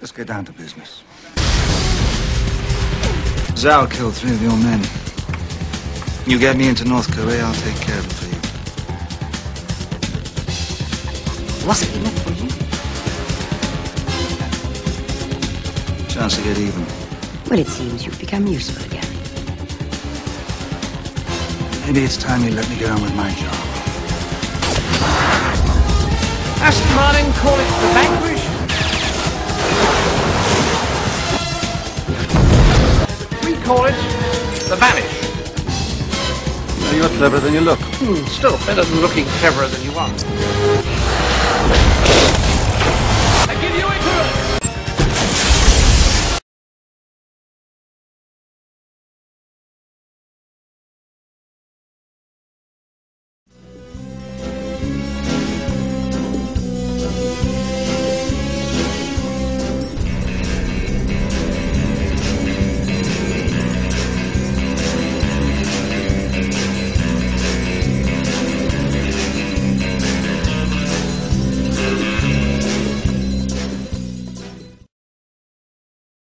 Let's get down to business. Zao killed three of your men. You get me into North Korea, I'll take care of it for you. What's it enough for you? Chance to get even. Well, it seems you've become useful again. Maybe it's time you let me get on with my job. Aston Martin call it the Vanquish. Call it the Vanish. You're cleverer than you look. Hmm, still better than looking cleverer than you are.